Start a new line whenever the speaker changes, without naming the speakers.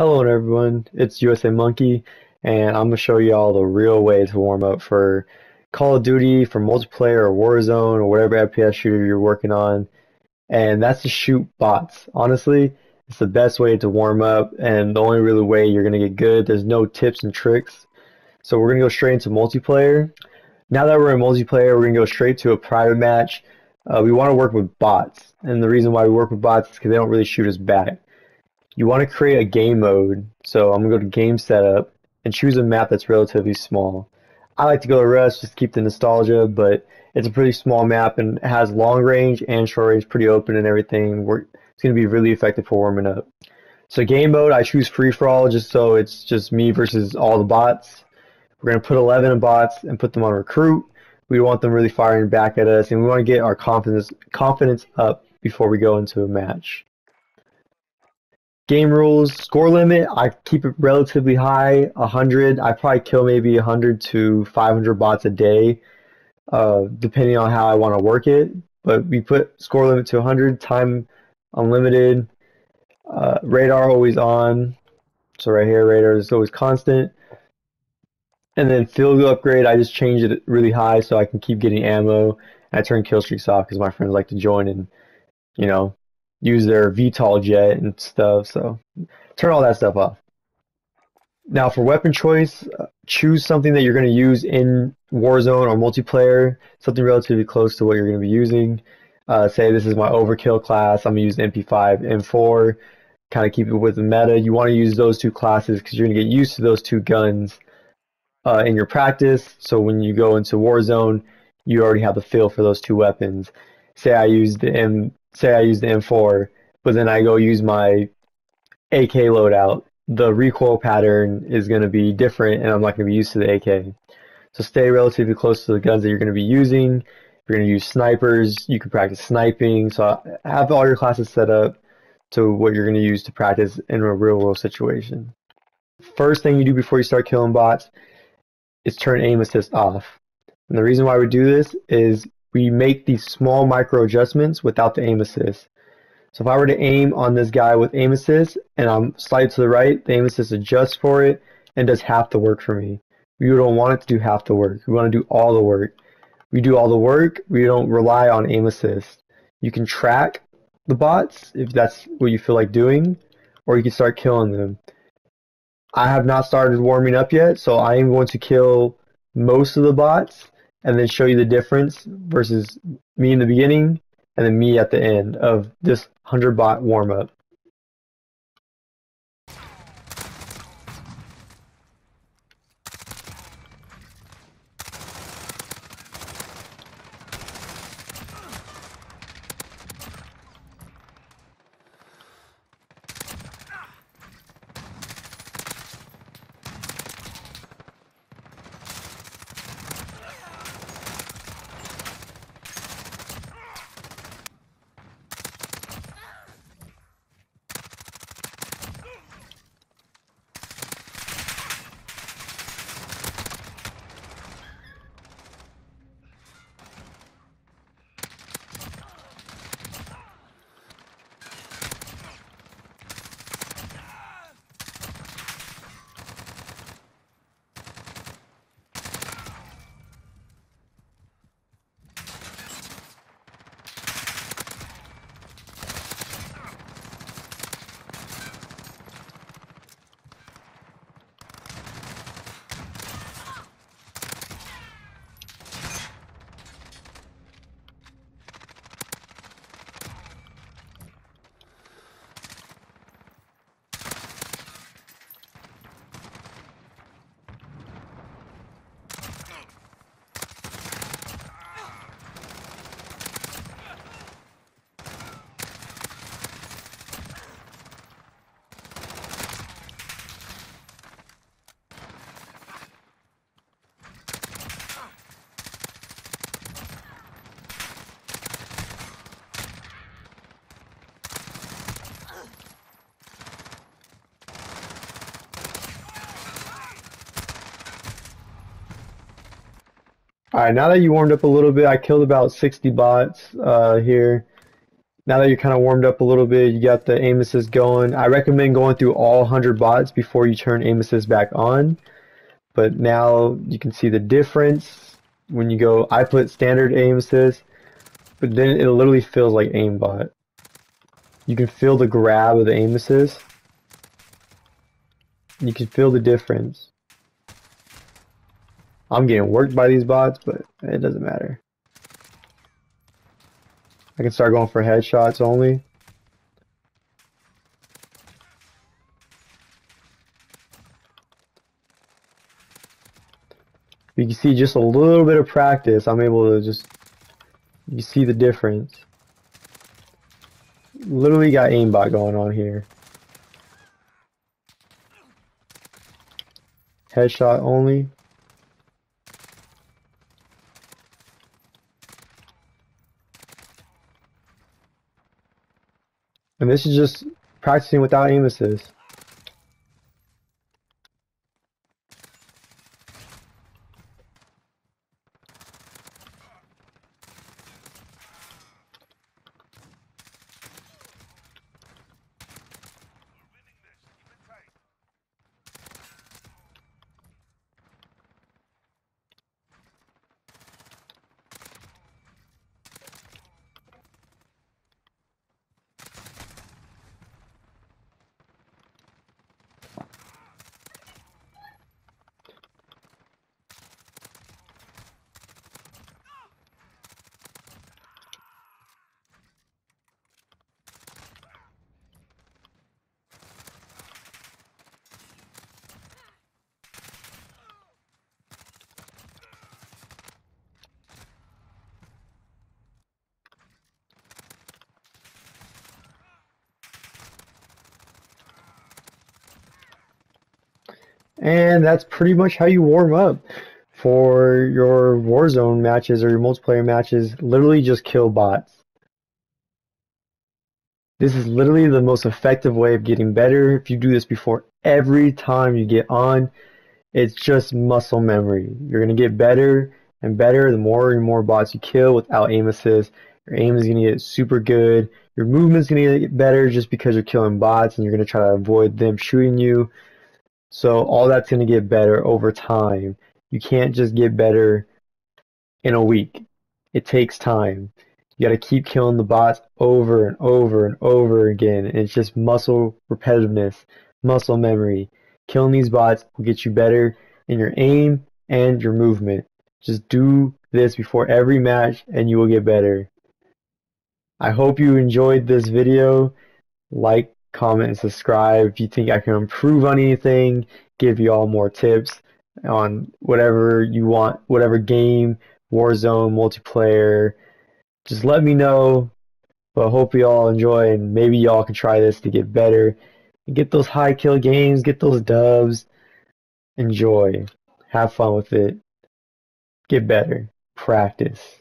Hello everyone, it's USA Monkey, and I'm gonna show you all the real way to warm up for Call of Duty, for multiplayer or Warzone or whatever FPS shooter you're working on, and that's to shoot bots. Honestly, it's the best way to warm up, and the only really way you're gonna get good. There's no tips and tricks, so we're gonna go straight into multiplayer. Now that we're in multiplayer, we're gonna go straight to a private match. Uh, we want to work with bots, and the reason why we work with bots is because they don't really shoot us back you want to create a game mode. So I'm going to go to game setup and choose a map that's relatively small. I like to go to Rust just to keep the nostalgia, but it's a pretty small map and has long range and short range, pretty open and everything. It's going to be really effective for warming up. So game mode, I choose free for all just so it's just me versus all the bots. We're going to put 11 bots and put them on recruit. We want them really firing back at us, and we want to get our confidence confidence up before we go into a match. Game rules, score limit, I keep it relatively high, 100. I probably kill maybe 100 to 500 bots a day, uh, depending on how I want to work it. But we put score limit to 100, time unlimited, uh, radar always on. So right here, radar is always constant. And then field upgrade, I just change it really high so I can keep getting ammo. And I turn kill streaks off because my friends like to join and, you know, use their VTOL jet and stuff. So turn all that stuff off. Now for weapon choice, uh, choose something that you're going to use in Warzone or multiplayer, something relatively close to what you're going to be using. Uh, say this is my overkill class, I'm going to use MP5, M4, kind of keep it with the meta. You want to use those two classes because you're going to get used to those two guns uh, in your practice. So when you go into Warzone, you already have the feel for those two weapons. Say I use the M say I use the M4, but then I go use my AK loadout, the recoil pattern is going to be different and I'm not going to be used to the AK. So stay relatively close to the guns that you're going to be using. If you're going to use snipers, you can practice sniping. So have all your classes set up to what you're going to use to practice in a real world situation. First thing you do before you start killing bots is turn aim assist off. And the reason why we do this is we make these small micro adjustments without the aim assist. So if I were to aim on this guy with aim assist and I'm slide to the right, the aim assist adjusts for it and does half the work for me. We don't want it to do half the work. We want to do all the work. We do all the work. We don't rely on aim assist. You can track the bots if that's what you feel like doing, or you can start killing them. I have not started warming up yet, so I am going to kill most of the bots and then show you the difference versus me in the beginning and then me at the end of this 100 bot warm up. All right, now that you warmed up a little bit, I killed about 60 bots uh, here. now that you're kind of warmed up a little bit, you got the aim assist going. I recommend going through all 100 bots before you turn aim assist back on. But now you can see the difference when you go. I put standard aim assist, but then it literally feels like aimbot. You can feel the grab of the aim assist. You can feel the difference. I'm getting worked by these bots, but it doesn't matter. I can start going for headshots only. You can see just a little bit of practice. I'm able to just, you see the difference. Literally got aimbot going on here. Headshot only. And this is just practicing without aim And that's pretty much how you warm up for your Warzone matches or your multiplayer matches. Literally just kill bots. This is literally the most effective way of getting better. If you do this before every time you get on, it's just muscle memory. You're going to get better and better the more and more bots you kill without aim assist. Your aim is going to get super good. Your movement's going to get better just because you're killing bots and you're going to try to avoid them shooting you. So all that's going to get better over time. You can't just get better in a week. It takes time. You got to keep killing the bots over and over and over again. And it's just muscle repetitiveness, muscle memory. Killing these bots will get you better in your aim and your movement. Just do this before every match and you will get better. I hope you enjoyed this video. Like, comment, and subscribe. If you think I can improve on anything, give you all more tips on whatever you want, whatever game, Warzone, multiplayer, just let me know. But hope you all enjoy and maybe y'all can try this to get better. Get those high kill games, get those dubs. Enjoy. Have fun with it. Get better. Practice.